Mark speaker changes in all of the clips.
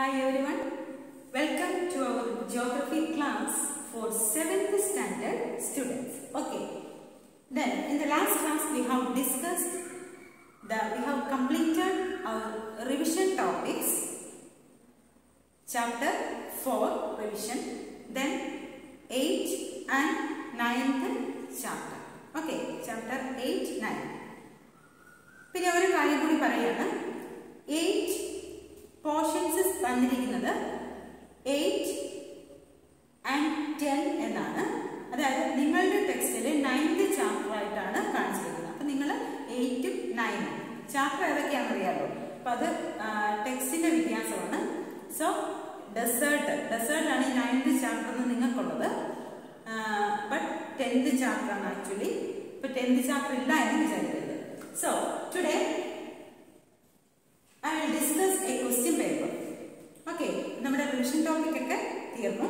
Speaker 1: Hi everyone, welcome to our geography class for 7th standard students. Okay, then in the last class we have discussed that we have completed our revision topics, chapter 4 revision, then 8 and 9th chapter. Okay, chapter 8, 9. പിന്നെ ഒരു കാര്യം കൂടി പറയാണ് eight portions തന്നിരിക്കുന്നത് eight and ten എന്നാണ്. അതായത് നിങ്ങളുടെ ടെക്സ്റ്റിൽ നയൻത് ചാപ്റ്റർ ആയിട്ടാണ് കാണിച്ചിരിക്കുന്നത്. അപ്പം നിങ്ങൾ എയ്റ്റും നയനും ചാപ്റ്റർ ഏതൊക്കെയാണെന്ന് അറിയാമല്ലോ അപ്പം അത് ടെക്സ്റ്റിന്റെ വ്യത്യാസമാണ്. സോ ഡെസേർട്ട് ഡെസേർട്ട് ആണ് ഈ നയൻത് ചാപ്റ്റർ എന്ന് നിങ്ങൾക്കുള്ളത്. ബട്ട് ടെൻത്ത് ചാപ്റ്റർ ആണ് ആക്ച്വലി ഇപ്പം ടെൻത്ത് ചാപ്റ്റർ ഇല്ല എന്ന് വിചാരിക്കരുത്. So today I will discuss a question paper okay നമ്മുടെ റിവിഷൻ ടോപ്പിക് ഒക്കെ തീർന്നു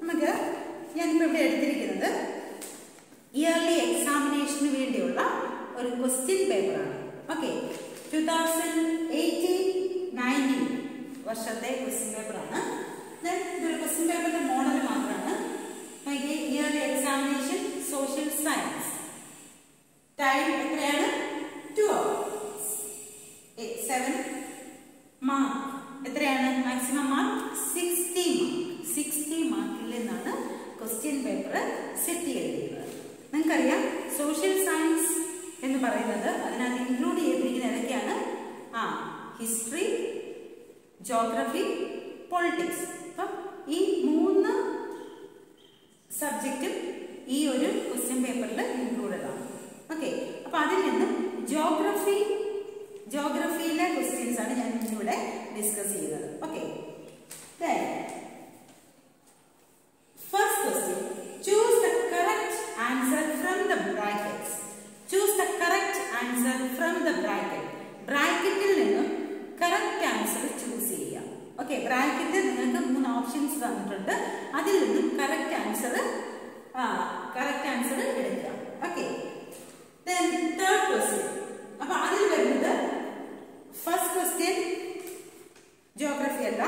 Speaker 1: നമുക്ക് ഞാനിപ്പോൾ ഇവിടെ എടുത്തിരിക്കുന്നത് ഇയർലി എക്സാമിനേഷന് വേണ്ടിയുള്ള ഒരു ക്വസ്റ്റ്യൻ പേപ്പറാണ് okay two thousand eighteen nineteen വർഷത്തെ ക്വസ്റ്റ്യൻ പേപ്പറാണ് ഇതൊരു ക്വസ്റ്റ്യൻ പേപ്പറിന്റെ മോഡൽ മാത്രമാണ്. Yearly examination social science time എത്രയാണ്? ടു സെവൻ മാർക്ക് എത്രയാണ്? Maximum mark sixty mark sixty മാർക്കിൽ നിന്നാണ് ക്വസ്റ്റ്യൻ പേപ്പർ സെറ്റ് ചെയ്തിരിക്കുന്നത് നിങ്ങൾക്കറിയാം സോഷ്യൽ സയൻസ് എന്ന് പറയുന്നത് അതിനകത്ത് ഇൻക്ലൂഡ് ചെയ്തിരിക്കുന്ന ഏതൊക്കെയാണ്? ആ ഹിസ്റ്ററി ജോഗ്രഫി പൊളിറ്റിക്സ് അപ്പം ഈ മൂന്ന് സബ്ജക്റ്റും ഈ ഒരു ക്വസ്റ്റ്യൻ പേപ്പറിൽ ഇൻക്ലൂഡഡ് ആണ്. ഓക്കെ അപ്പൊ അതിൽ നിന്നും ജോഗ്രഫി ജോഗ്രഫിയിലെ ക്വസ്റ്റ്യൻസ് ആണ് ഞാൻ ഇവിടെ ഡിസ്കസ് ചെയ്യുന്നത്. ഓക്കെ ഓക്കെ റാങ്കിന്റെ നിങ്ങൾക്ക് മൂന്ന് ഓപ്ഷൻസ് തന്നിട്ടുണ്ട്. അതിൽ നിന്നും കറക്റ്റ് ആൻസർ കറക്റ്റ് ആൻസർ എടുക്കുക. ഓക്കെ തേർഡ് ക്വസ്റ്റ്യൻ അപ്പൊ അതിൽ വരുന്നത് ഫസ്റ്റ് ക്വസ്റ്റ്യൻ ജോഗ്രഫി അല്ല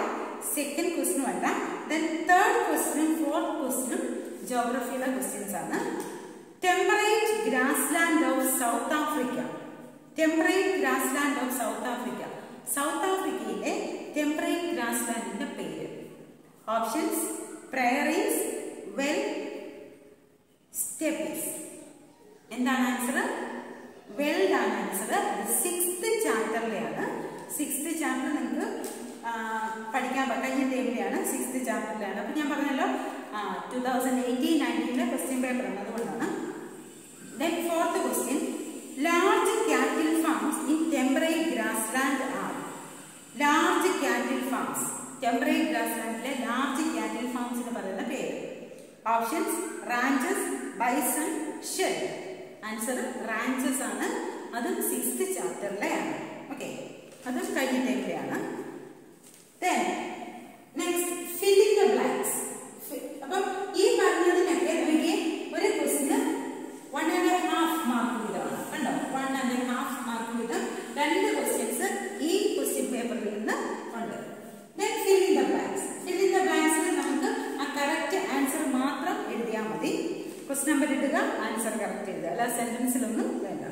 Speaker 1: സെക്കൻഡ് ക്വസ്റ്റ്യനും അല്ല ദെൻ തേർഡ് ക്വസ്റ്റ്യനും ഫോർത്ത് ക്വസ്റ്റ്യനും ജോഗ്രഫിയുടെ ക്വസ്റ്റ്യൻസ് ആണ്. Temperate grassland of South Africa temperate grassland of South Africa South ആഫ്രിക്കയിലെ ടെമ്പറേറ്റ് ഗ്രാസ് ലാൻഡിന്റെ പേര്. ഓപ്ഷൻസ് പ്രയറീസ് വെൽ സ്റ്റെപ്പീസ് എന്താണ് ആൻസർ വെൽഡ് ആണ് ആൻസർ സിക്സ്ത് ചാപ്റ്ററിലെയാണ് സിക്സ്ത് ചാപ്റ്റർ നിങ്ങൾക്ക് പഠിക്കാൻ കഴിഞ്ഞ ടൈമിലെയാണ് സിക്സ്ത് ചാപ്റ്ററിലാണ് അപ്പം ഞാൻ പറഞ്ഞല്ലോ ടു തൗസൻഡ് എയ്റ്റീൻ നയന്റീനിലെ ക്വസ്റ്റ്യൻ പേപ്പറാണ് അതുകൊണ്ടാണ്. Then fourth question large cattle farms in temperate grassland are large temperate grass ലാൻഡിലെ ലാർജ് ക്യാറ്റിൽ ഫാംസ് എന്ന് പറയുന്ന പേര്. Options ranches bison shell answer ranches ആണ്. അത് സിക്സ്ത് ചാപ്റ്ററിലെ ആണ്. ഓക്കെ അത് കഴിഞ്ഞ ടൈമിലെയാണ് നെക്സ്റ്റ് ഫില്ലിംഗ് ദ ബ്ലാങ്ക്സ് അപ്പം ഈ പറഞ്ഞതിനൊക്കെ നമുക്ക് ഒരു ക്വസ്റ്റിന് വൺ ആൻഡ് ഹാഫ് മാർക്ക് വീതമാണ് കണ്ടോ വൺ ആൻഡ് ഹാഫ് മാർക്ക് വീതം രണ്ട് ക്വസ്റ്റ്യൻസ് ഈ ക്വസ്റ്റ്യൻ പേപ്പറിൽ നിന്ന് ഉണ്ട് then filling the blanks filling the ബ്ലാങ്ക്സിൽ നമുക്ക് ആ കറക്റ്റ് ആൻസർ മാത്രം എഴുതിയാൽ മതി ക്വസ്റ്റ്യൻ നമ്പർ ഇടുക ആൻസർ കറക്റ്റ് ചെയ്ത്. അല്ല സെന്റൻസിലൊന്നും വേണ്ട.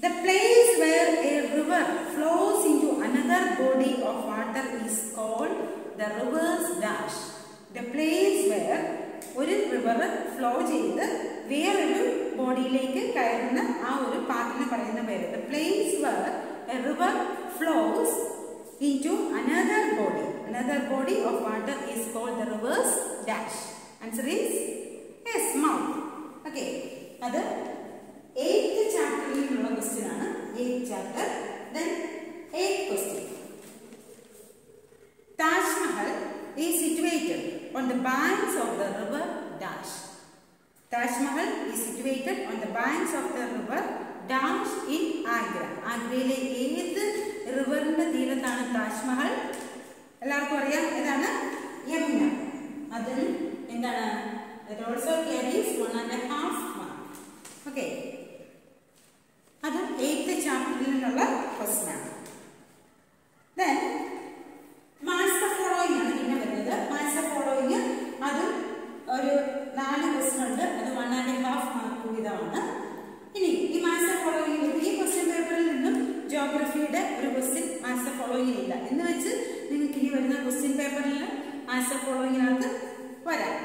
Speaker 1: The place place a river flows into another body of water is called the river's dash the place where ഒരു റിവർ ഫ്ലോ ചെയ്ത് വേറൊരു ബോഡിയിലേക്ക് കയറുന്ന ആ ഒരു പാർട്ടിനെ പറയുന്ന പേര്. The place where a river flows into another body another body of water is called the rivers dash answer is mouth okay അത് എയ്ത്ത് ചാപ്റ്ററിൽ നിന്നുള്ള ക്വസ്റ്റ്യൻ ആണ്. Eighth chapter then eighth question Taj Mahal is situated on the banks of the river dash Taj Mahal is situated on the banks of the river dash in Agra ആഗ്രയിലെ ഏത് റിവറിന്റെ തീരത്താണ് താജ്മഹൽ എല്ലാവർക്കും അറിയാം. ഏതാണ്? യമുന. അതിൽ എന്താണ്? That also here is one and a half mark. Okay. അത് eighth ചാപ്റ്ററിൽ നിന്നുള്ള ക്വസ്റ്റൻ ആണ്. ദെൻ മാസ് ദ ഫോളോയിങ് ആണ് പിന്നെ വരുന്നത്. മാസ് ദ ഫോളോയിങ് അത് ഒരു നാല് ക്വസ്റ്റൻ ഉണ്ട്. അത് വൺ ആൻഡ് ഹാഫ് മാർക്ക് വീതമാണ് ഇനി ഈ മാസ് ദ ഫോളോയിങ് ഈ ക്വസ്റ്റ്യൻ പേപ്പറിൽ നിന്നും ജോഗ്രഫിയുടെ ഒരു ക്വസ്റ്റ്യൻ മാസ് ദ ഫോളോയിങ് ഇല്ല. എന്ന് വെച്ച് നിങ്ങൾക്ക് ഇനി വരുന്ന ക്വസ്റ്റ്യൻ പേപ്പറിൽ മാസ് ദ ഫോളോയിങ്ങിനകത്ത് വരാം.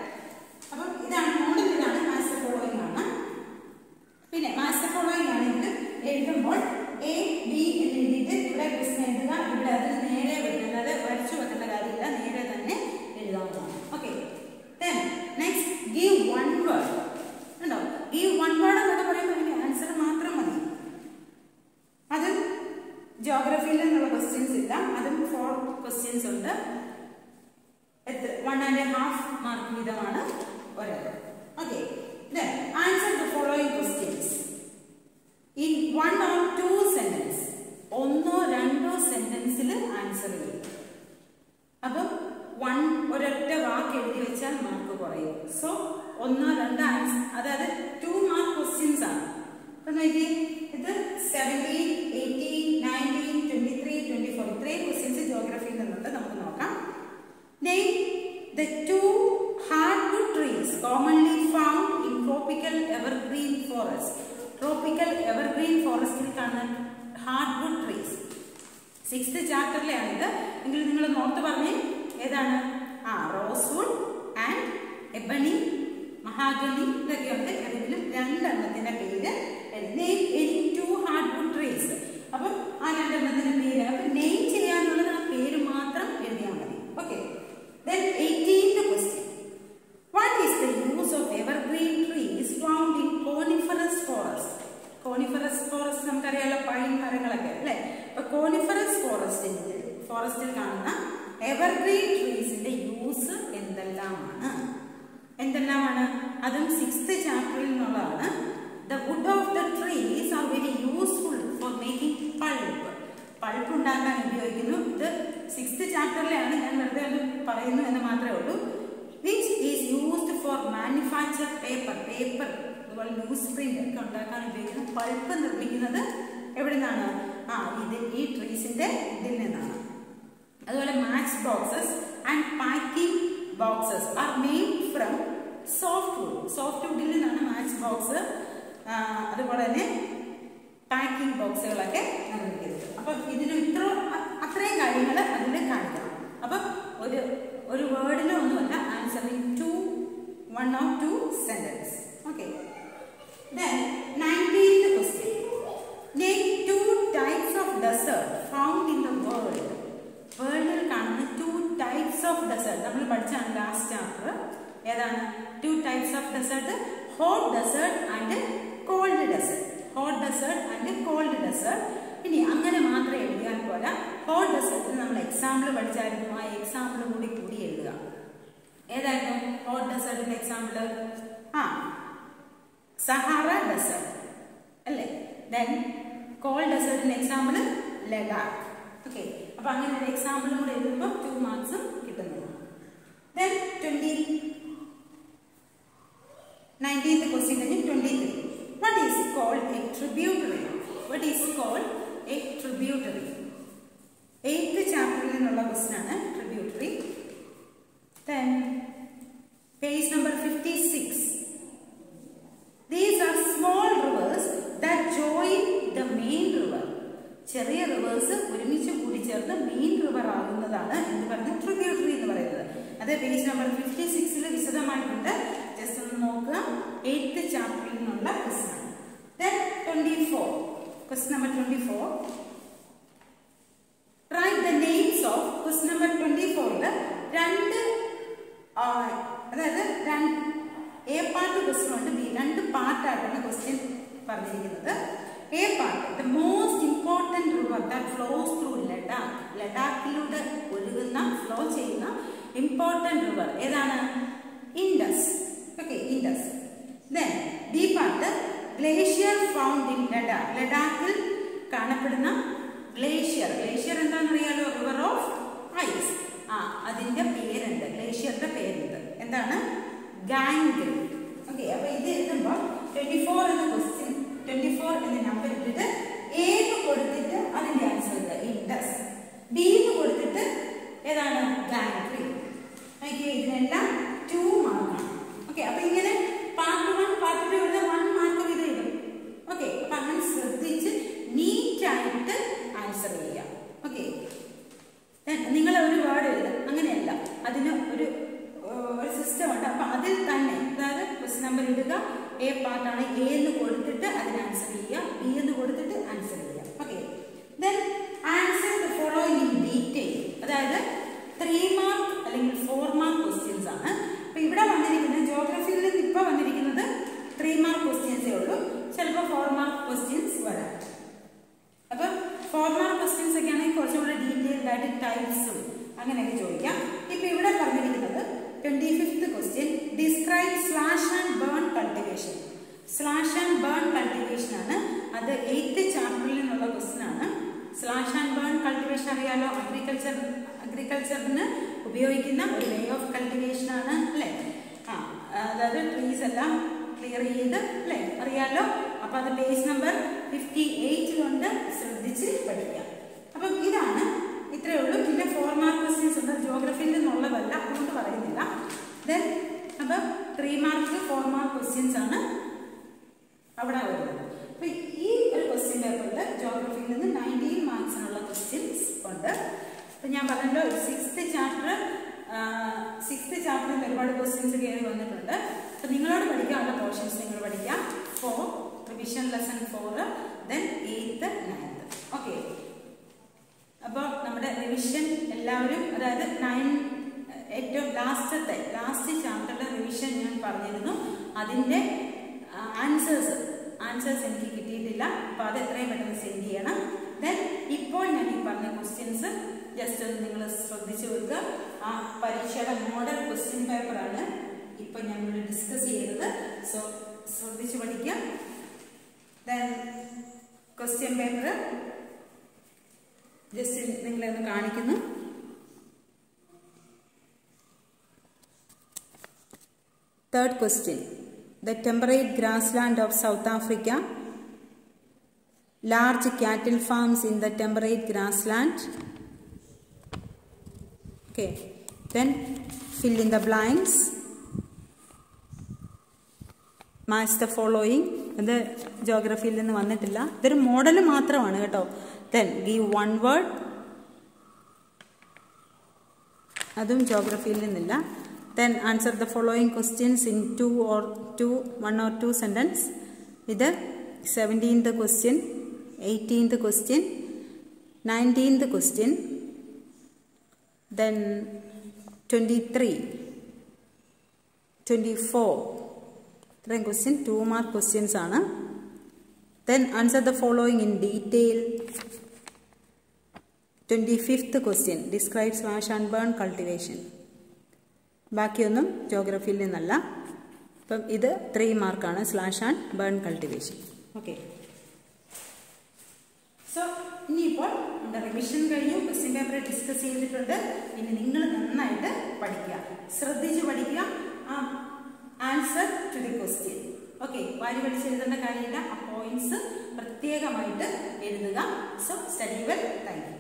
Speaker 1: കുറയും സോ ഒന്നോ രണ്ടോ ആൻസർ അതായത് ടു മാർക്ക് ക്വസ്റ്റ്യൻസ് ആണ്. അപ്പൊ നോക്കി ഇത് seventeen eighteen nineteen twenty three twenty four ഇത്രയും ക്വസ്റ്റ്യൻസ് ജോഗ്രഫിയിൽ നിന്നുണ്ട്. നമുക്ക് നോക്കാം. Name the two hardwood trees commonly found in tropical evergreen forest. Tropical evergreen ഫോറസ്റ്റിൽ കാണുന്ന ഹാർഡ്വുഡ് ട്രീസ് സിക്സ്ത് ചാപ്റ്ററിലാണ് ഇത് എങ്കിൽ നിങ്ങൾ നോട്ട് പറഞ്ഞേ ഏതാണ്? ആ റോസ്വുഡ് ആൻഡ് എബണി മഹാഗണി ഇതൊക്കെയുണ്ട്. ഏതെങ്കിലും രണ്ടെണ്ണത്തിന്റെ പേര് name any two hardwood trees അപ്പം ആ രണ്ടെണ്ണത്തിന്റെ പേര് അപ്പൊ നെയിം ചെയ്യാനുള്ളത് ആ പേര് മാത്രം എഴുതിയാൽ മതി. Okay the use of evergreen trees found in coniferous forest coniferous forest നമുക്കറിയാലോ പൈൻ മരങ്ങളൊക്കെ അല്ലേ? അപ്പൊ കോണിഫറസ് ഫോറസ്റ്റിൽ ഫോറസ്റ്റിൽ കാണുന്ന എവർഗ്രീൻ ട്രീസിന്റെ യൂസ് എന്തെല്ലാമാണ്? അതും സിക്സ്ത് ചാപ്റ്ററിൽ നിന്നുള്ളതാണ്. The wood of the trees are very useful for making pulp pulp ഉണ്ടാക്കാൻ ഉപയോഗിക്കുന്നു. ഇത് സിക്സ്ത് ചാപ്റ്ററിലാണ് ഞാൻ വെറുതെ പറയുന്നു എന്ന് മാത്രമേ ഉള്ളൂ. Which is used for manufacture paper paper അതുപോലെ ന്യൂസ് പ്രിന്റ് ഒക്കെ ഉണ്ടാക്കാൻ ഉപയോഗിക്കുന്ന പൾപ്പ് നിർമ്മിക്കുന്നത് എവിടെ നിന്നാണ് ആ ഇത് ഈ ട്രീസിന്റെ ഇതിൽ നിന്നാണ്. അതുപോലെ match boxes and packing boxes are made from softwood soft വുഡിൽ നിന്നാണ് മാച്ച് ബോക്സ് അതുപോലെ തന്നെ പാക്കിംഗ് ബോക്സുകളൊക്കെ നിർമ്മിക്കുന്നത്. അപ്പം ഇതിന് ഇത്ര അത്രയും കാര്യങ്ങൾ അതിൽ കാണിക്കണം അപ്പം ഒരു ഒരു വേർഡിലോ ഒന്നുമല്ല answering to one or two sentence okay Then, 19th question. Name two types of desert found in the world. വേൾഡിൽ കാണുന്ന ടു ടൈപ്സ് ഓഫ് ഡെസേർട്ട് നമ്മൾ പഠിച്ചാണ് ലാസ്റ്റ് ചാപ്റ്റർ ഏതാണ് two types of desert hot desert and cold desert hot desert and cold desert ഇനി അങ്ങനെ മാത്രമേ എഴുതിയാൽ പോരാ. കോൾഡ് ഡെസേർട്ടിന് നമ്മൾ എക്സാമ്പിൾ പഠിച്ചായിരുന്നു. ആ എക്സാമ്പിൾ കൂടി കൂടി എഴുതുക. ഏതായിരുന്നു? ഹോട്ട് ഡെസേർട്ടിന്റെ എക്സാമ്പിൾ ആ സഹാറ ഡെസേർട്ട് അല്ലേ? ദെൻ കോൾഡ് ഡെസേർട്ടിന്റെ എക്സാമ്പിൾ ലഡാക്ക് ഓക്കെ അപ്പൊ അങ്ങനെ ഒരു എക്സാമ്പിൾ കൂടെ എഴുതുമ്പോൾ ടു മാർക്സും കിട്ടുന്നു. ദെൻ ട്വന്റി നയന്റീൻത് ക്വസ്റ്റ്യൻ കഴിഞ്ഞ് twenty three what is a tributary what is called a tributary eighth ചാപ്റ്ററിൽ നിന്നുള്ള ക്വസ്റ്റ്യൻ ആണ് tributary then page number fifty six These are small rivers that join the main river. ചെറിയ rivers ഒരുമിച്ച് കൂടി ചേർന്ന് main river ആകുന്നതാണ് എന്ന് പറഞ്ഞ tributary എന്ന് പറയുന്നത്. അത് പേജ് നമ്പർ ഫിഫ്റ്റി സിക്സിൽ വിശദമായിട്ടുണ്ട്. ജസ്റ്റ് ഒന്ന് നോക്കുക. എയ്ത്ത് ചാപ്റ്ററിൽ നിന്നുള്ള question then twenty four question number twenty four write the names of question number twenty രണ്ട് അതായത് രണ്ട് എ പാർട്ട് ക്വസ്റ്റ്യൻ ഉണ്ട് ബി രണ്ട് പാർട്ടായിട്ടാണ് ക്വസ്റ്റ്യൻ പറഞ്ഞിരിക്കുന്നത്. A part the most important river that flows through Ladakh ലഡാക്കിലൂടെ ഒഴുകുന്ന ഫ്ലോ ചെയ്യുന്ന important river ഏതാണ്? Indus okay Indus glacier found in Ladakh ലഡാക്കിൽ കാണപ്പെടുന്ന ഗ്ലേഷ്യർ ഗ്ലേഷ്യർ എന്താണെന്നറിയാലോ റിവർ ഓഫ് ഐസ് ആ അതിന്റെ പേരുണ്ട്. ഗ്ലേഷ്യറിന്റെ പേരുണ്ട്. എന്താണ്? ഗാംഗിൽ ഓക്കെ അപ്പൊ ഇത് എഴുതുമ്പോൾ ട്വന്റി ഫോർ എന്ന ക്വസ്റ്റ്യൻ ട്വന്റി ഫോർ എന്ന നമ്പർ ഇട്ടിട്ട് അതിൽ തന്നെ അതായത് ക്വസ്റ്റ് നമ്പർ ഇടുക എ പാർട്ടാണ് എ എന്ന് കൊടുത്തിട്ട് അതിന് ആൻസർ ചെയ്യുക ബി എന്ന് കൊടുത്തിട്ട് ആൻസർ ചെയ്യുക. Okay then answer the following in detail അതായത് ത്രീ മാർക്ക് അല്ലെങ്കിൽ ഫോർ മാർക്ക് ക്വസ്റ്റ്യൻസ് ആണ്. അപ്പം ഇവിടെ വന്നിരിക്കുന്നത് ജോഗ്രഫിയിൽ നിന്ന് ഇപ്പോൾ വന്നിരിക്കുന്നത് ത്രീ മാർക്ക് ക്വസ്റ്റ്യൻസേ ഉള്ളൂ. ചിലപ്പോൾ ഫോർ മാർക്ക് ക്വസ്റ്റ്യൻസ് വരാം. അപ്പം ഫോർ മാർക്ക് ക്വസ്റ്റ്യൻസ് ഒക്കെ ആണെങ്കിൽ കുറച്ചുകൂടെ ഡീറ്റെയിൽഡ് ആയിട്ട് ടൈപ്സും അങ്ങനെയൊക്കെ ചോദിക്കാം. Twenty fifth question describe slash and burn cultivation slash and burn cultivation ആണ്. അത് എയ്ത്ത് ചാപ്റ്ററിൽ നിന്നുള്ള ക്വസ്റ്റ്യൻ ആണ്. സ്ലാഷ് ആൻഡ് ബേൺ കൾട്ടിവേഷൻ അറിയാലോ? അഗ്രികൾച്ചർ അഗ്രികൾച്ചറിന് ഉപയോഗിക്കുന്ന ഒരു വേ ഓഫ് കൾട്ടിവേഷൻ ആണ് അല്ലേ? ആ അതായത് ട്രീസ് എല്ലാം ക്ലിയർ ചെയ്ത് അല്ലേ? അറിയാലോ? അപ്പൊ അത് പേജ് നമ്പർ ഫിഫ്റ്റി എയ്റ്റിലുണ്ട് ശ്രദ്ധിച്ച് പഠിക്കാം അപ്പം ഇതാണ് ഇത്രയേ ഉള്ളൂ പിന്നെ ഫോർ മാർക്ക് ക്വസ്റ്റ്യൻസ് ഉണ്ട് ജോഗ്രഫിയിൽ നിന്നുള്ളതല്ല അതുകൊണ്ട് പറയുന്നില്ല ദെൻ അപ്പം three mark four mark questions ആണ് അവിടെ വരുന്നത് അപ്പൊ ഈ ഒരു ക്വസ്റ്റ്യൻ പേപ്പറിൽ ജോഗ്രഫിയിൽ നിന്ന് നയന്റീൻ മാർക്സിനുള്ള ക്വസ്റ്റ്യൻസ് ഉണ്ട് അപ്പൊ ഞാൻ പറഞ്ഞല്ലോ സിക്സ്ത് ചാപ്റ്റർ സിക്സ്ത് ചാപ്റ്ററിൽ ഒരുപാട് ക്വസ്റ്റ്യൻസ് കയറി വന്നിട്ടുണ്ട് അപ്പൊ നിങ്ങളോട് പഠിക്കാനുള്ള പോർഷൻസ് നിങ്ങൾ പഠിക്കാം for revision lesson four then eighth ninth okay അപ്പോൾ നമ്മുടെ റിവിഷൻ എല്ലാവരും അതായത് നയൻ ഏറ്റവും ലാസ്റ്റത്തെ ലാസ്റ്റ് ചാപ്റ്ററിലെ റിവിഷൻ ഞാൻ പറഞ്ഞിരുന്നു. അതിന്റെ ആൻസേഴ്സ് ആൻസേഴ്സ് എനിക്ക് കിട്ടിയിട്ടില്ല. അപ്പോൾ അത് എത്രയും പെട്ടെന്ന് സെൻഡ് ചെയ്യണം. ദെൻ ഇപ്പോൾ ഞാൻ ഈ പറഞ്ഞ ക്വസ്റ്റ്യൻസ് ജസ്റ്റ് ഒന്ന് നിങ്ങൾ ശ്രദ്ധിച്ചു കൊടുക്കുക ആ പരീക്ഷയുടെ മോഡൽ ക്വസ്റ്റ്യൻ പേപ്പറാണ് ഇപ്പോൾ ഞങ്ങൾ ഡിസ്കസ് ചെയ്തത് സോ ശ്രദ്ധിച്ചു പഠിക്കാം. Then question paper. ജസ്റ്റ് നിങ്ങളെ ഒന്ന് കാണിക്കുന്നു. Third question the temperate grassland of South Africa large cattle farms in the temperate grassland okay then fill in the blinds match the following ഇത് ജോഗ്രഫിയിൽ നിന്ന് വന്നിട്ടില്ല. ഇതൊരു മോഡൽ മാത്രമാണ് കേട്ടോ. ദെൻ ഗീവ് വൺ വേർഡ് അതും ജോഗ്രഫിയിൽ നിന്നില്ല. Then answer the following questions in two or two one or two sentence ഇത് seventeenth question eighteenth question nineteenth question then twenty three twenty four ഇത്രയും ക്വസ്റ്റ്യൻ ടു മാർക്ക് ക്വസ്റ്റ്യൻസ് ആണ്. Then answer the following in detail twenty fifth question describe slash and burn cultivation ബാക്കിയൊന്നും ജോഗ്രഫിയിൽ നിന്നല്ല. അപ്പം ഇത് three മാർക്കാണ് slash and burn cultivation okay so ഇനിയിപ്പോൾ നമ്മുടെ റിവിഷൻ കഴിഞ്ഞു. ക്വസ്റ്റ്യൻ പേപ്പർ ഡിസ്കസ് ചെയ്തിട്ടുണ്ട്. ഇനി നിങ്ങൾ നന്നായിട്ട് പഠിക്കുക. ശ്രദ്ധിച്ച് പഠിക്കുക. ആ answer to the question okay വാരി പഠിച്ച് എഴുതേണ്ട കാര്യമില്ല. ആ പോയിന്റ്സ് പ്രത്യേകമായിട്ട് എഴുതുക. So study well thank you